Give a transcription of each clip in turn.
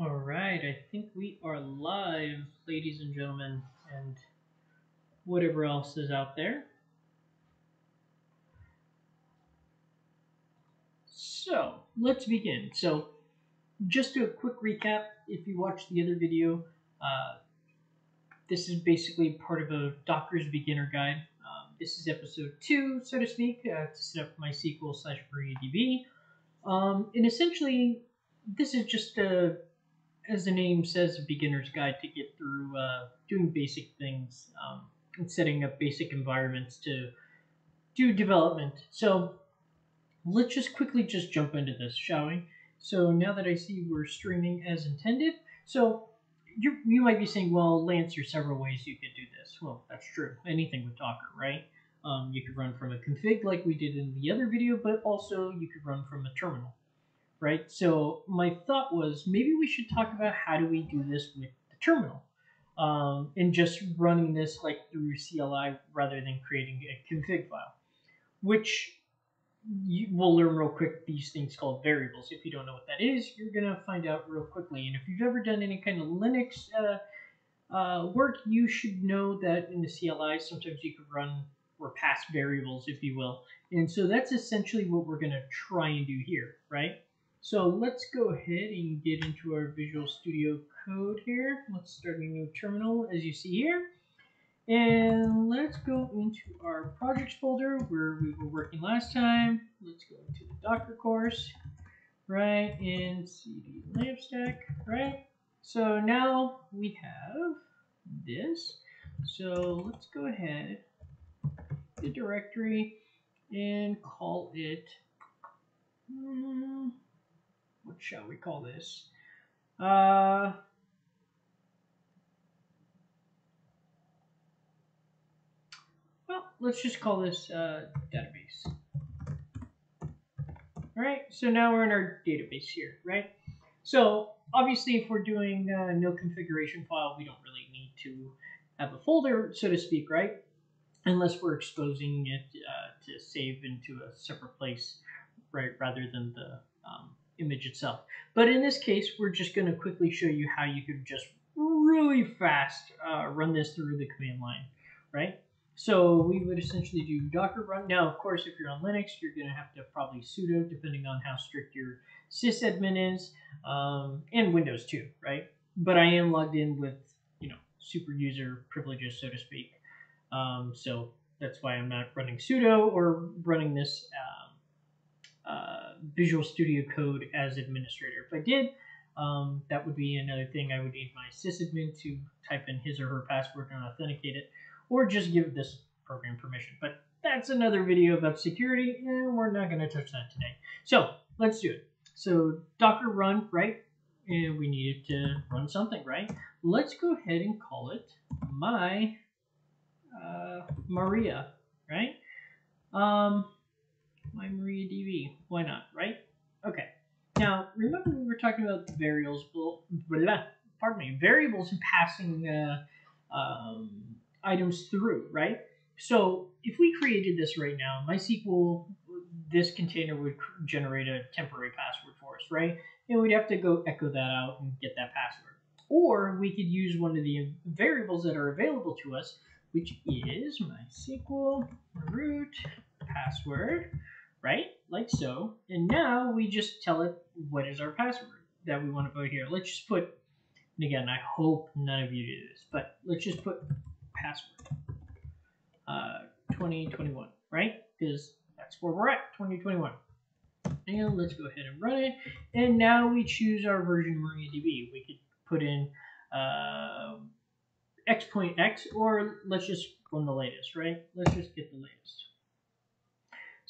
All right, I think we are live, ladies and gentlemen, and whatever else is out there. So, let's begin. So, just a quick recap if you watched the other video, uh, this is basically part of a Docker's beginner guide. Um, this is episode two, so to speak, uh, to set up MySQL slash MariaDB. Um, and essentially, this is just a as the name says, a beginner's guide to get through uh, doing basic things um, and setting up basic environments to do development. So let's just quickly just jump into this, shall we? So now that I see we're streaming as intended, so you you might be saying, well, Lance, there's several ways you could do this. Well, that's true. Anything with Docker, right? Um, you could run from a config like we did in the other video, but also you could run from a terminal right? So my thought was maybe we should talk about how do we do this with the terminal um, and just running this like through CLI rather than creating a config file, which you will learn real quick these things called variables. If you don't know what that is, you're going to find out real quickly. And if you've ever done any kind of Linux uh, uh, work, you should know that in the CLI, sometimes you could run or pass variables, if you will. And so that's essentially what we're going to try and do here, right? So let's go ahead and get into our Visual Studio Code here. Let's start a new terminal as you see here. And let's go into our projects folder where we were working last time. Let's go into the Docker course, right, and cd lamp stack, right? So now we have this. So let's go ahead, the directory, and call it, um, what shall we call this? Uh, well, let's just call this uh, database. All right, so now we're in our database here, right? So obviously, if we're doing uh, no configuration file, we don't really need to have a folder, so to speak, right? Unless we're exposing it uh, to save into a separate place, right, rather than the um, image itself. But in this case, we're just going to quickly show you how you could just really fast uh, run this through the command line, right? So we would essentially do docker run. Now, of course, if you're on Linux, you're going to have to probably sudo, depending on how strict your sysadmin is, um, and Windows too, right? But I am logged in with, you know, super user privileges, so to speak. Um, so that's why I'm not running sudo or running this uh, uh, Visual Studio Code as administrator. If I did, um, that would be another thing I would need my sysadmin to type in his or her password and authenticate it, or just give this program permission. But that's another video about security, and we're not going to touch that today. So let's do it. So Docker run, right? And we needed to run something, right? Let's go ahead and call it my uh, Maria, right? Um, my MariaDB. Why not, right? Okay. Now, remember we were talking about variables, blah, pardon me, variables and passing uh, um, items through, right? So if we created this right now, MySQL, this container would generate a temporary password for us, right? And we'd have to go echo that out and get that password. Or we could use one of the variables that are available to us, which is MySQL root password right? Like so. And now we just tell it what is our password that we want to put here. Let's just put, and again, I hope none of you do this, but let's just put password uh, 2021, right? Because that's where we're at, 2021. And let's go ahead and run it. And now we choose our version of MariaDB. We could put in uh, X point X, or let's just run the latest, right? Let's just get the latest.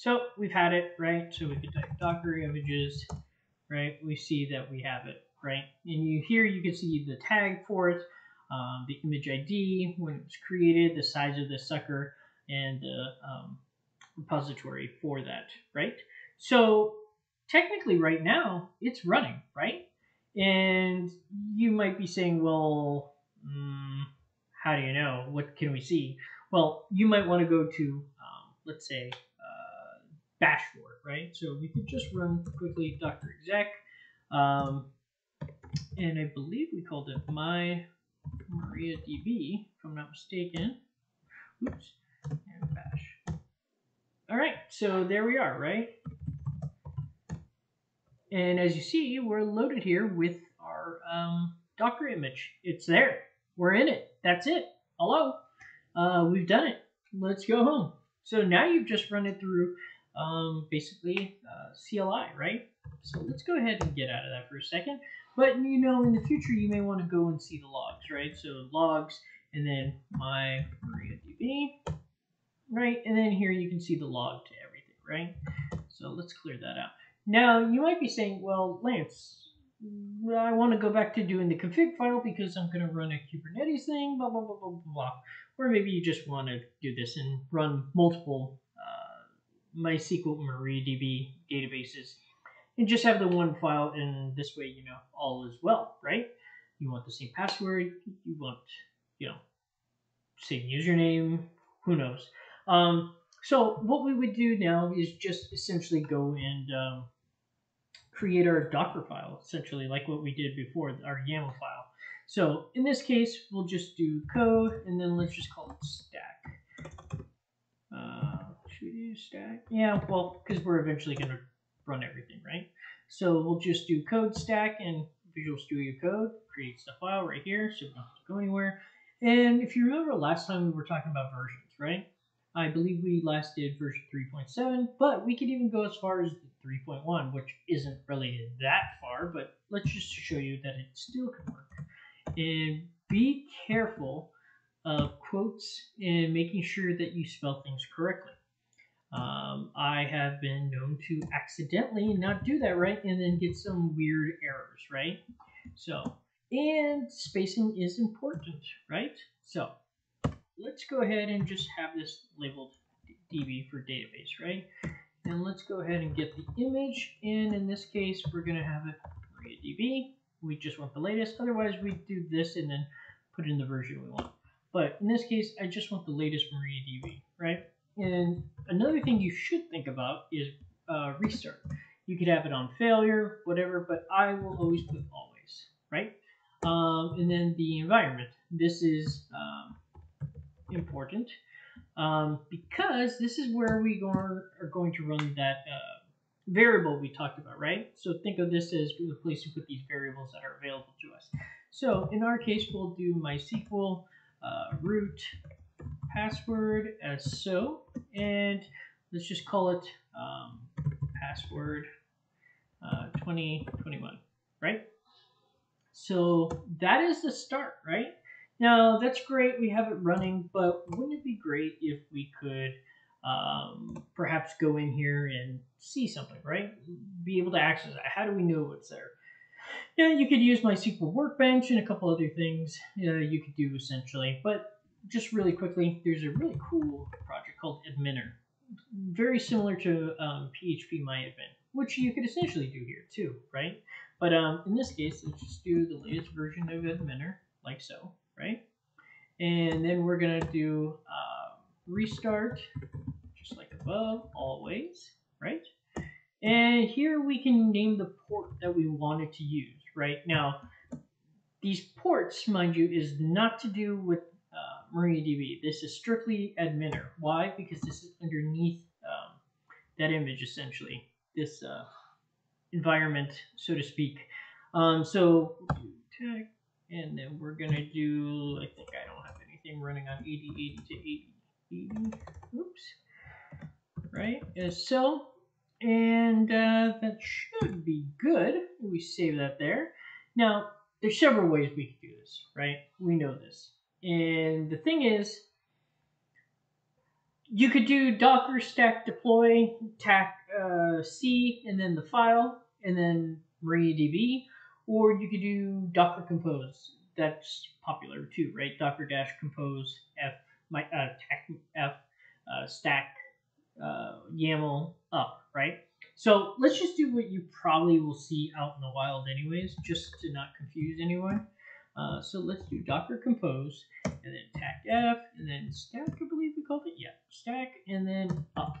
So we've had it, right? So we can type Docker images, right? We see that we have it, right? And you here you can see the tag for it, um, the image ID, when it was created, the size of the sucker, and the um, repository for that, right? So technically right now it's running, right? And you might be saying, well, mm, how do you know? What can we see? Well, you might want to go to, um, let's say, bash for it, right? So we could just run quickly docker exec. Um, and I believe we called it my MariaDB, if I'm not mistaken. Oops, and bash. All right, so there we are, right? And as you see, we're loaded here with our um, Docker image. It's there. We're in it. That's it. Hello. Uh, we've done it. Let's go home. So now you've just run it through um, basically uh, CLI, right? So let's go ahead and get out of that for a second. But you know, in the future, you may want to go and see the logs, right? So logs, and then my MariaDB, right? And then here you can see the log to everything, right? So let's clear that out. Now, you might be saying, well, Lance, I want to go back to doing the config file because I'm going to run a Kubernetes thing, blah, blah, blah, blah, blah. Or maybe you just want to do this and run multiple MySQL MariaDB databases and just have the one file and this way you know all is well right? You want the same password you want you know same username who knows? Um, so what we would do now is just essentially go and um, create our docker file essentially like what we did before our yaml file. So in this case we'll just do code and then let's just call it stack. Uh, should we do stack yeah well because we're eventually going to run everything, right? So we'll just do code stack and Visual Studio Code creates the file right here, so we don't have to go anywhere. And if you remember last time we were talking about versions, right? I believe we last did version 3.7, but we could even go as far as 3.1, which isn't really that far, but let's just show you that it still can work. And be careful of quotes and making sure that you spell things correctly. Um, I have been known to accidentally not do that right and then get some weird errors, right? So, and spacing is important, right? So, let's go ahead and just have this labeled DB for database, right? And let's go ahead and get the image. And in this case, we're going to have it MariaDB. We just want the latest. Otherwise, we do this and then put in the version we want. But in this case, I just want the latest MariaDB, right? And another thing you should think about is uh, restart. You could have it on failure, whatever, but I will always put always, right? Um, and then the environment. This is um, important um, because this is where we are, are going to run that uh, variable we talked about, right? So think of this as the place to put these variables that are available to us. So in our case, we'll do MySQL uh, root password as so, and let's just call it um, password uh, 2021, right? So that is the start, right? Now that's great, we have it running, but wouldn't it be great if we could um, perhaps go in here and see something, right? Be able to access it. How do we know what's there? Yeah, you could use MySQL Workbench and a couple other things uh, you could do essentially, but just really quickly, there's a really cool project called Adminer, very similar to um, PHP MyAdmin, which you could essentially do here too, right? But um, in this case, let's just do the latest version of Adminer, like so, right? And then we're gonna do uh, restart, just like above, always, right? And here we can name the port that we wanted to use, right? Now, these ports, mind you, is not to do with MariaDB. This is strictly adminer. Why? Because this is underneath um, that image, essentially, this uh, environment, so to speak. Um, so tech, and then we're going to do, I think I don't have anything running on 8080 to 8080. Oops. Right, as so. And uh, that should be good. We save that there. Now, there's several ways we can do this, right? We know this. And the thing is, you could do docker stack deploy tac uh, c and then the file and then MariaDB, or you could do docker compose. That's popular too, right? Docker dash compose f my uh, f uh, stack uh, YAML up, right? So let's just do what you probably will see out in the wild anyways, just to not confuse anyone. Uh, so let's do docker compose and then tack f and then stack, I believe we called it. Yeah, stack and then up.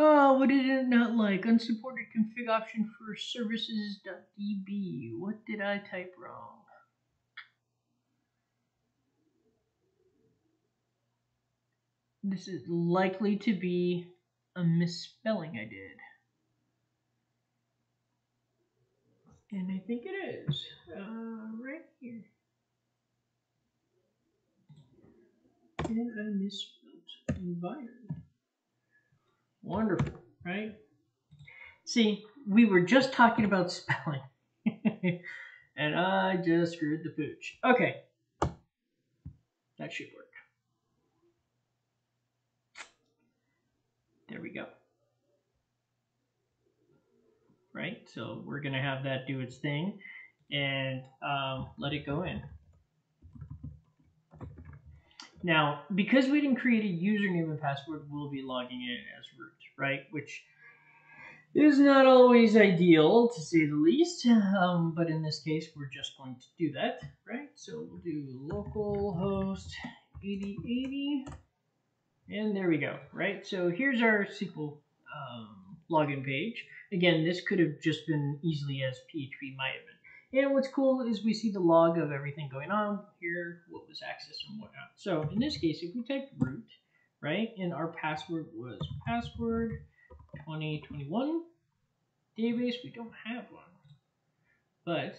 Oh, what did it not like? Unsupported config option for services.db. What did I type wrong? This is likely to be a misspelling I did. And I think it is. Uh, right here. And I misspelled environment. Wonderful, right? See, we were just talking about spelling. and I just screwed the pooch. Okay. That should work. There we go. Right? So we're going to have that do its thing and um, let it go in. Now, because we didn't create a username and password, we'll be logging in as root, right? Which is not always ideal, to say the least. Um, but in this case, we're just going to do that, right? So we'll do localhost 8080. And there we go, right? So here's our SQL um, login page. Again, this could have just been easily as PHP MyAdmin. And what's cool is we see the log of everything going on here, what was accessed and whatnot. So in this case, if we type root, right, and our password was password 2021 database, we don't have one. But.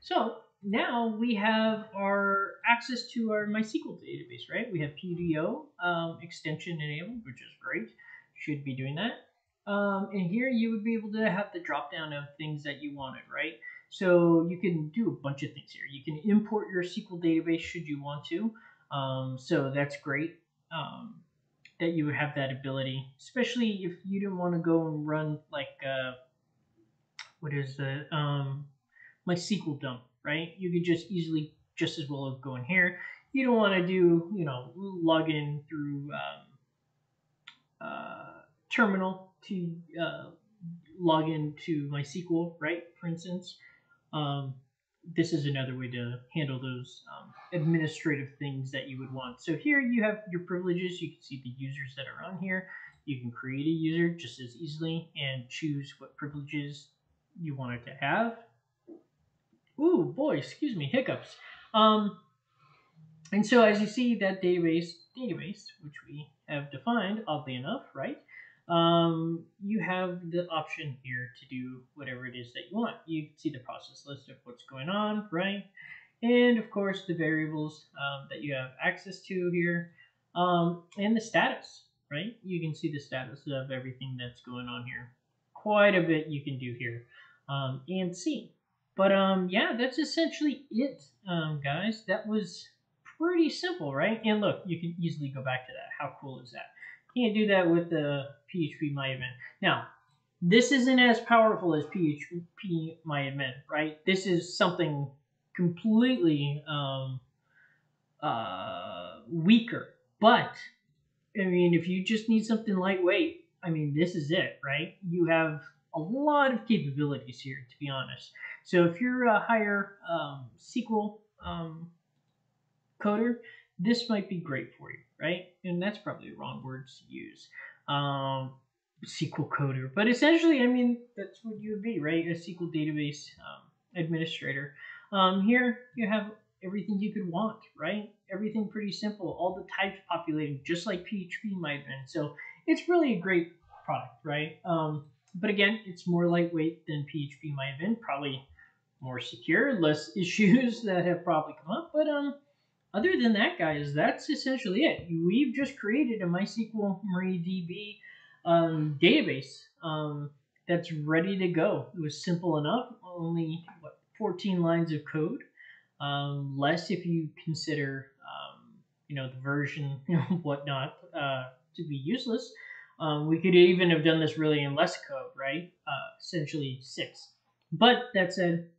So now we have our access to our MySQL database, right? We have PDO um, extension enabled, which is great. Should be doing that. Um, and here you would be able to have the drop down of things that you wanted, right? So you can do a bunch of things here. You can import your SQL database should you want to. Um, so that's great um, that you would have that ability, especially if you didn't want to go and run like uh, what is the um, MySQL dump, right? You could just easily just as well go in here. You don't want to do you know log in through um, uh, terminal to uh, log into MySQL, right? For instance, um, this is another way to handle those um, administrative things that you would want. So here you have your privileges. You can see the users that are on here. You can create a user just as easily and choose what privileges you want it to have. Ooh, boy, excuse me, hiccups. Um, and so as you see that database, database, which we have defined, oddly enough, right? um, you have the option here to do whatever it is that you want. You can see the process list of what's going on, right? And of course, the variables um, that you have access to here, um, and the status, right? You can see the status of everything that's going on here. Quite a bit you can do here um, and see. But um, yeah, that's essentially it, um, guys. That was pretty simple, right? And look, you can easily go back to that. How cool is that? Can't do that with the PHP MyAdmin. Now, this isn't as powerful as PHP MyAdmin, right? This is something completely um, uh, weaker. But, I mean, if you just need something lightweight, I mean, this is it, right? You have a lot of capabilities here, to be honest. So if you're a higher um, SQL um, coder, this might be great for you, right? And that's probably the wrong words to use. Um, SQL coder, but essentially, I mean, that's what you would be, right? A SQL database um, administrator. Um, here you have everything you could want, right? Everything pretty simple. All the types populated, just like PHP MyAdmin. So it's really a great product, right? Um, but again, it's more lightweight than PHP MyAdmin. Probably more secure, less issues that have probably come up. But um, other than that, guys, that's essentially it. We've just created a MySQL MariaDB um, database um, that's ready to go. It was simple enough, only what 14 lines of code, um, less if you consider um, you know the version whatnot uh, to be useless. Um, we could even have done this really in less code, right? Uh, essentially six. But that said,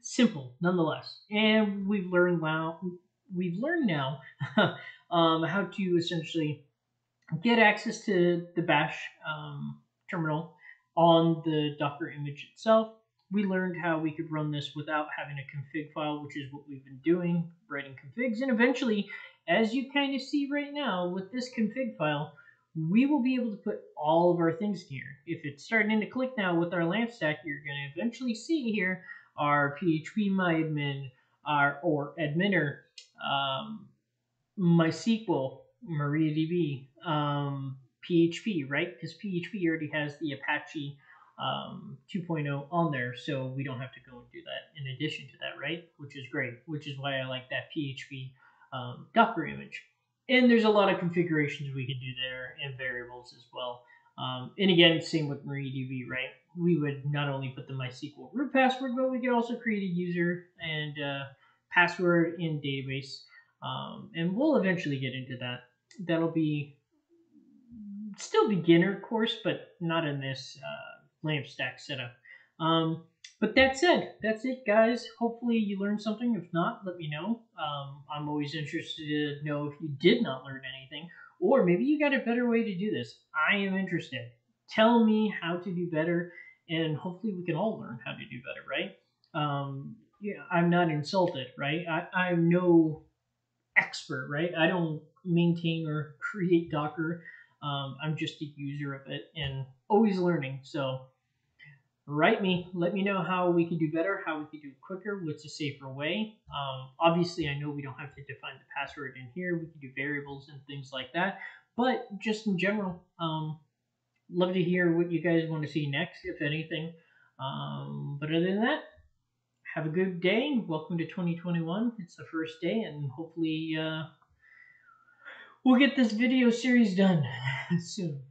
simple nonetheless. And we've learned wow, we've learned now um, how to essentially get access to the bash um, terminal on the Docker image itself. We learned how we could run this without having a config file, which is what we've been doing, writing configs. And eventually, as you kind of see right now with this config file, we will be able to put all of our things in here. If it's starting to click now with our LAMP stack, you're going to eventually see here our PHP MyAdmin, our or adminer, um, MySQL, MariaDB, um, PHP, right? Because PHP already has the Apache um, 2.0 on there, so we don't have to go and do that in addition to that, right? Which is great, which is why I like that PHP um, Docker image. And there's a lot of configurations we can do there and variables as well. Um, and again, same with MariaDB, right? We would not only put the MySQL root password, but we could also create a user and uh, password in database. Um, and we'll eventually get into that. That'll be still beginner course, but not in this uh, lamp stack setup. Um, but that said, that's it, guys. Hopefully you learned something. If not, let me know. Um, I'm always interested to know if you did not learn anything, or maybe you got a better way to do this. I am interested. Tell me how to do better, and hopefully we can all learn how to do better, right? Um, yeah, I'm not insulted, right? I, I'm no expert, right? I don't maintain or create Docker. Um, I'm just a user of it and always learning. So write me, let me know how we can do better, how we can do quicker, what's a safer way. Um, obviously, I know we don't have to define the password in here. We can do variables and things like that. But just in general, um, love to hear what you guys want to see next, if anything. Um, but other than that, have a good day. Welcome to 2021. It's the first day, and hopefully, uh, we'll get this video series done soon.